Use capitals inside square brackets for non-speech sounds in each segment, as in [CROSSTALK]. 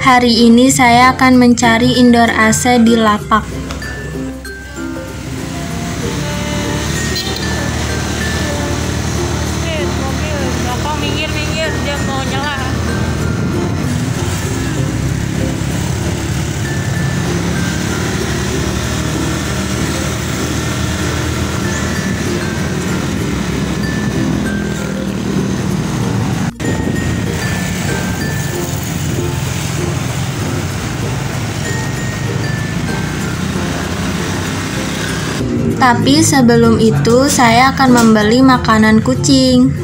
Hari ini saya akan mencari indoor AC di lapak. Tapi sebelum itu, saya akan membeli makanan kucing.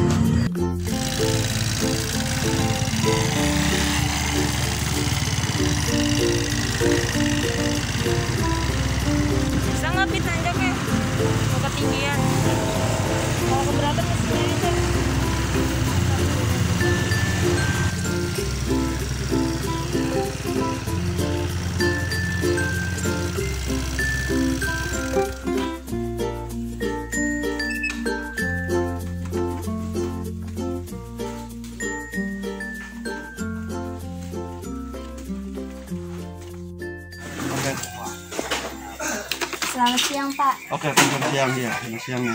Selamat siang, Pak. oke, tunggu siang ya, tunggu siang ya.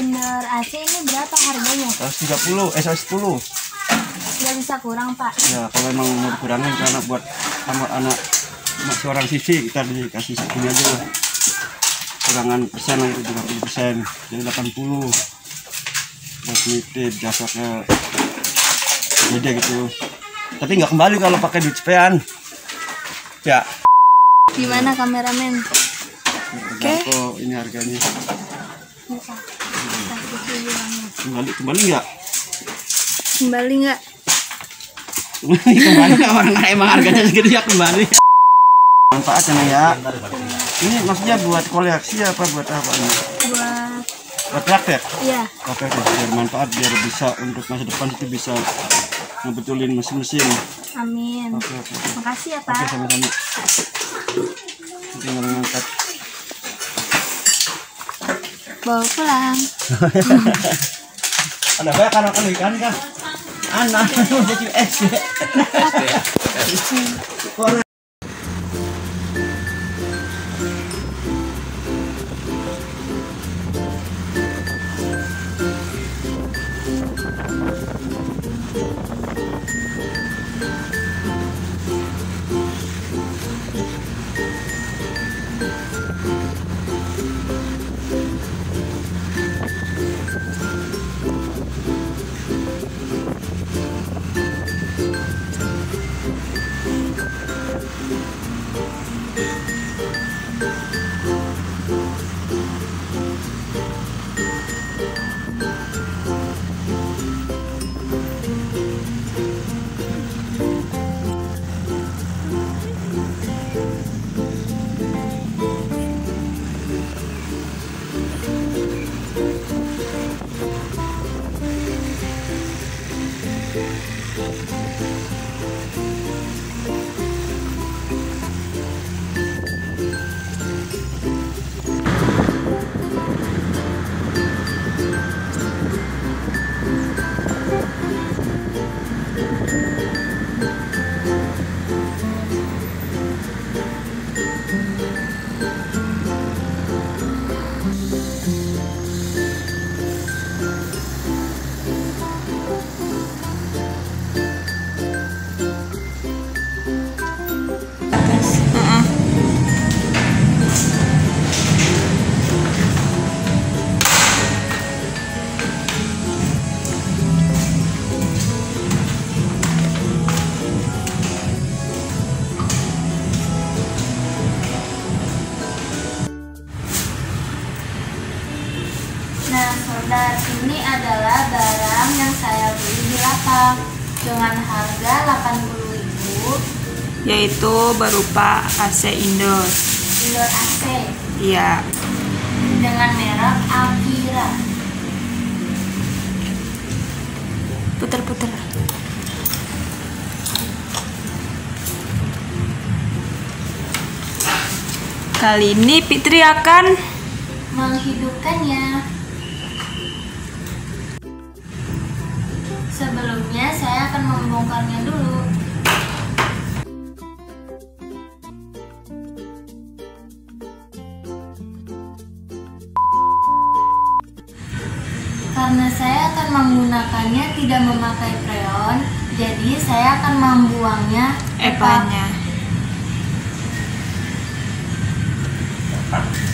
Indoor AC ini berapa harganya? 130, eh 110. Nggak bisa kurang, Pak. Ya, kalau emang mau dikurangin karena buat sama anak anak seorang sisi kita dikasih segini aja lah. Kurangan persen lah itu 30 persen, jadi 80. Buat nitip jasa ke beda gitu. Tapi nggak kembali kalau pakai duit cepean. Ya, Gimana kameramen? Oke. ini harganya. Kembali kembali nggak? Kembali nggak? kembali nggak orang emang harganya segini ya kembali. Manfaatnya nih ya. Ini maksudnya buat koleksi apa buat apa ini? Buat Buat praktek. iya. Oke oke biar manfaat biar bisa untuk masa depan itu bisa ngebetulin mesin-mesin. Amin. Oke oke. oke. Makasih ya, Oke Pak. sama-sama. Tinggal ngangkat. Bawa pulang. [LAUGHS] Ada banyak kan ikan kan? Anak SD. [LAUGHS] [LAUGHS] Harga 80.000 Yaitu berupa AC indoor. indoor AC Iya. dengan merek Akira. Puter-puter. Kali ini Fitri akan menghidupkannya. Sebelumnya saya akan membongkarnya dulu. Karena saya akan menggunakannya tidak memakai freon, jadi saya akan membuangnya epanya. epanya.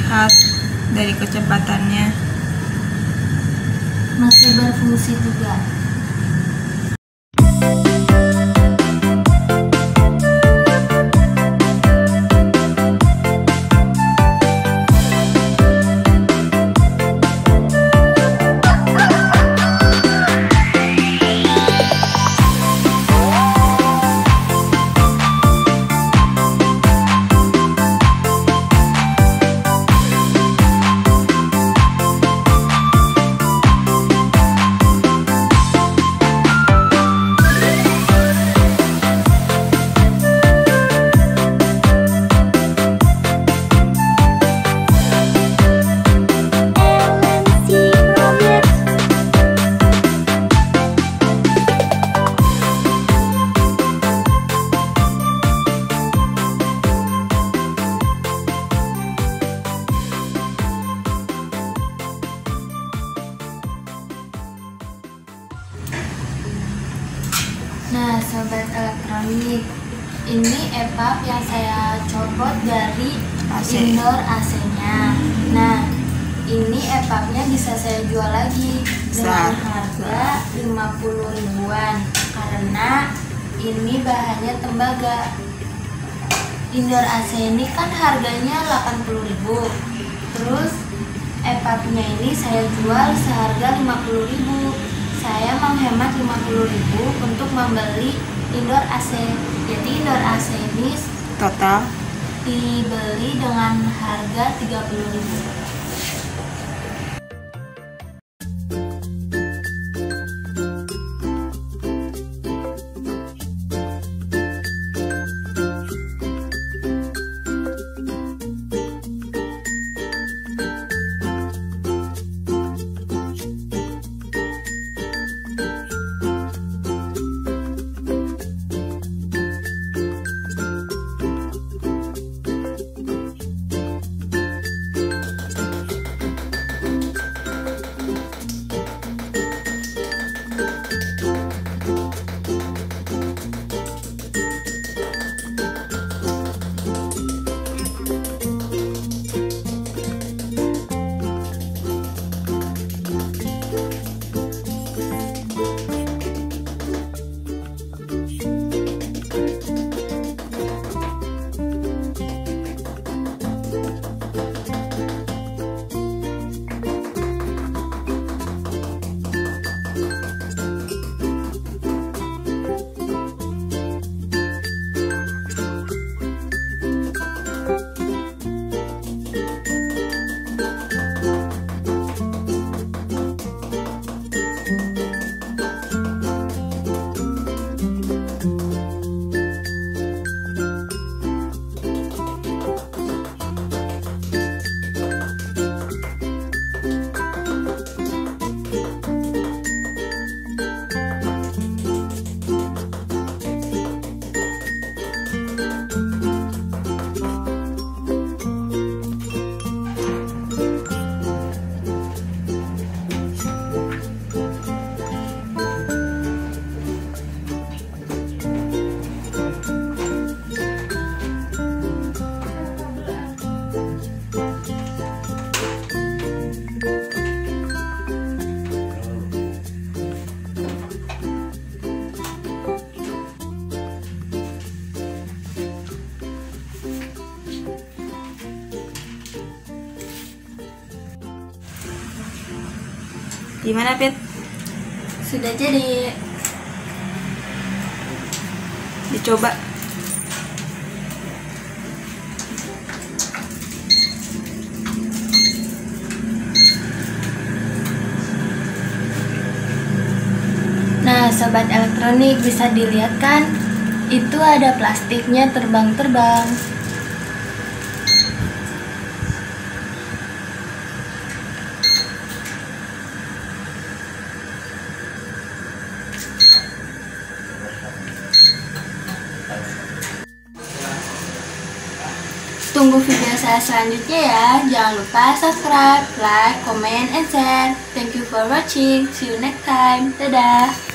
Terlihat dari kecepatannya Masih berfungsi juga. Sobat elektronik, ini EPUB yang saya copot dari AC. indoor AC-nya. Nah, ini EPUB-nya bisa saya jual lagi dengan harga 50 ribuan karena ini bahannya tembaga. Indoor AC ini kan harganya 80 ribu. Terus EPUB-nya ini saya jual seharga 50 ribu. Saya menghemat 50 ribu untuk membeli indoor AC. Jadi indoor AC ini total dibeli dengan harga 30 Gimana, Pit? Sudah jadi. Dicoba. Nah, sobat elektronik bisa dilihat kan? Itu ada plastiknya terbang-terbang. Tunggu video saya selanjutnya ya. Jangan lupa subscribe, like, comment, and share. Thank you for watching. See you next time. Dadah.